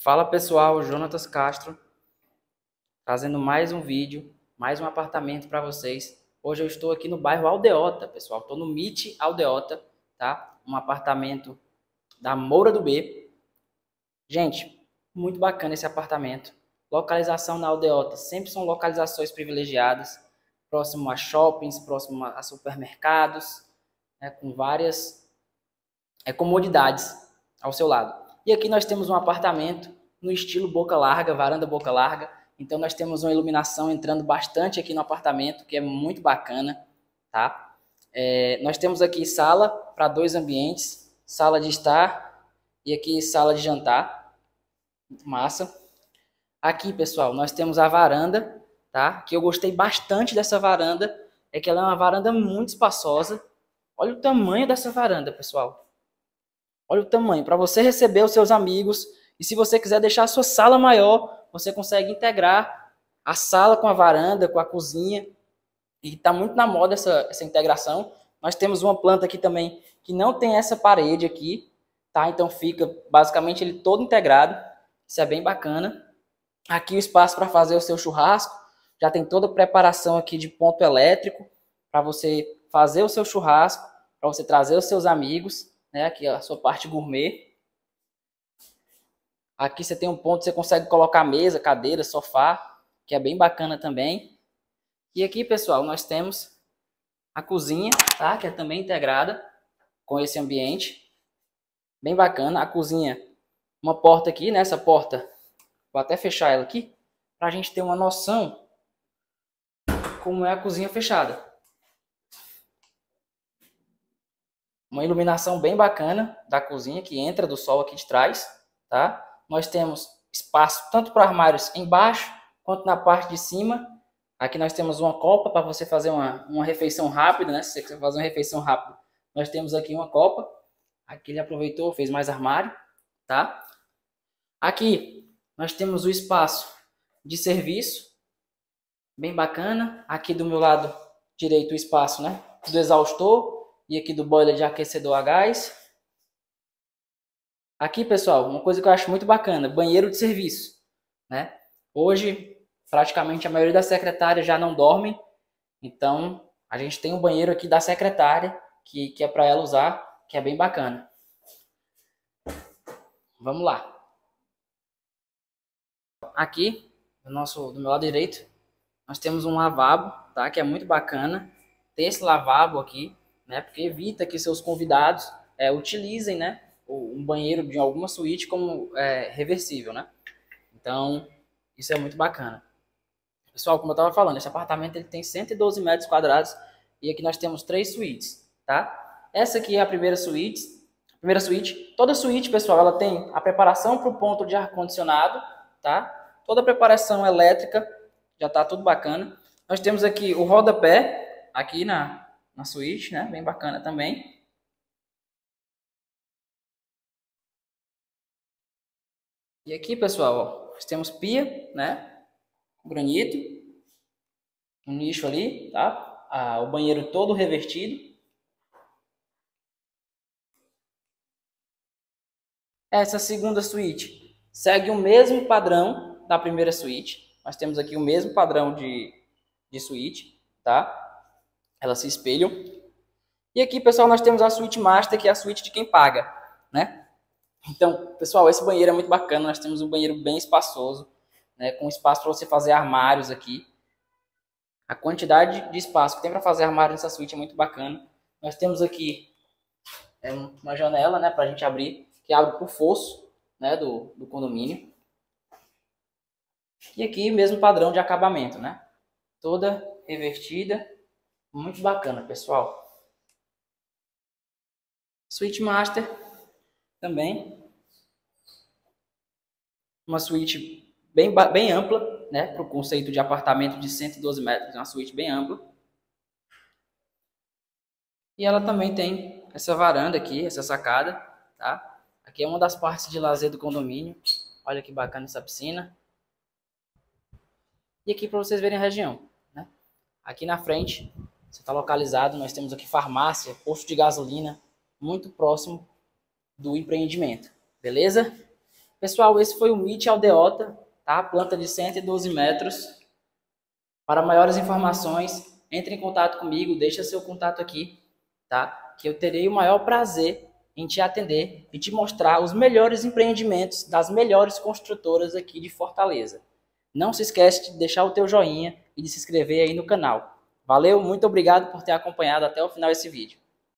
Fala pessoal, Jonatas Castro, trazendo mais um vídeo, mais um apartamento para vocês. Hoje eu estou aqui no bairro Aldeota, pessoal. Estou no MIT Aldeota, tá? Um apartamento da Moura do B. Gente, muito bacana esse apartamento. Localização na Aldeota, sempre são localizações privilegiadas, próximo a shoppings, próximo a supermercados, né, com várias é, comodidades ao seu lado. E aqui nós temos um apartamento no estilo boca larga, varanda boca larga. Então nós temos uma iluminação entrando bastante aqui no apartamento, que é muito bacana, tá? É, nós temos aqui sala para dois ambientes, sala de estar e aqui sala de jantar. Massa. Aqui, pessoal, nós temos a varanda, tá? Que eu gostei bastante dessa varanda, é que ela é uma varanda muito espaçosa. Olha o tamanho dessa varanda, pessoal. Olha o tamanho. Para você receber os seus amigos, e se você quiser deixar a sua sala maior, você consegue integrar a sala com a varanda, com a cozinha. E está muito na moda essa, essa integração. Nós temos uma planta aqui também que não tem essa parede aqui, tá? Então fica basicamente ele todo integrado. Isso é bem bacana. Aqui o espaço para fazer o seu churrasco. Já tem toda a preparação aqui de ponto elétrico para você fazer o seu churrasco, para você trazer os seus amigos né? Aqui a sua parte gourmet. Aqui você tem um ponto, você consegue colocar mesa, cadeira, sofá, que é bem bacana também. E aqui, pessoal, nós temos a cozinha, tá? Que é também integrada com esse ambiente. Bem bacana. A cozinha, uma porta aqui, né? porta, vou até fechar ela aqui, para a gente ter uma noção como é a cozinha fechada. uma iluminação bem bacana da cozinha que entra do sol aqui de trás, tá? Nós temos espaço tanto para armários embaixo quanto na parte de cima. Aqui nós temos uma copa para você fazer uma, uma refeição rápida, né? Se você quiser fazer uma refeição rápida, nós temos aqui uma copa. Aqui ele aproveitou, fez mais armário, tá? Aqui nós temos o espaço de serviço, bem bacana. Aqui do meu lado direito o espaço, né? Do exaustor, e aqui do boiler de aquecedor a gás. Aqui, pessoal, uma coisa que eu acho muito bacana, banheiro de serviço, né? Hoje, praticamente a maioria das secretárias já não dorme, então a gente tem um banheiro aqui da secretária que, que é para ela usar, que é bem bacana. Vamos lá. Aqui, do, nosso, do meu lado direito, nós temos um lavabo, tá? Que é muito bacana. Tem esse lavabo aqui, né? Porque evita que seus convidados é, utilizem, né? Um banheiro de alguma suíte como é, reversível, né? Então, isso é muito bacana. Pessoal, como eu estava falando, esse apartamento ele tem 112 metros quadrados e aqui nós temos três suítes, tá? Essa aqui é a primeira suíte. primeira suíte. Toda suíte, pessoal, ela tem a preparação para o ponto de ar-condicionado, tá? Toda a preparação elétrica, já tá tudo bacana. Nós temos aqui o rodapé, aqui na, na suíte, né? Bem bacana também. E aqui, pessoal, ó, nós temos pia, né? Granito. Um nicho ali, tá? Ah, o banheiro todo revertido. Essa segunda suíte segue o mesmo padrão da primeira suíte. Nós temos aqui o mesmo padrão de, de suíte, tá? Elas se espelham. E aqui, pessoal, nós temos a suíte master, que é a suíte de quem paga, né? Então, pessoal, esse banheiro é muito bacana. Nós temos um banheiro bem espaçoso, né? Com espaço para você fazer armários aqui. A quantidade de espaço que tem para fazer armário nessa suíte é muito bacana. Nós temos aqui é, uma janela, né? Para a gente abrir, que abre para o fosso, né? Do, do condomínio. E aqui, mesmo padrão de acabamento, né? Toda revertida muito bacana, pessoal. Suite Master também. Uma suíte bem, bem ampla, né? Para o conceito de apartamento de 112 metros. Uma suíte bem ampla. E ela também tem essa varanda aqui, essa sacada, tá? Aqui é uma das partes de lazer do condomínio. Olha que bacana essa piscina. E aqui para vocês verem a região, né? Aqui na frente você está localizado, nós temos aqui farmácia, posto de gasolina, muito próximo do empreendimento, beleza? Pessoal, esse foi o MIT Aldeota, tá? Planta de 112 metros. Para maiores informações, entre em contato comigo, deixa seu contato aqui, tá? Que eu terei o maior prazer em te atender e te mostrar os melhores empreendimentos das melhores construtoras aqui de Fortaleza. Não se esquece de deixar o teu joinha e de se inscrever aí no canal. Valeu, muito obrigado por ter acompanhado até o final desse vídeo.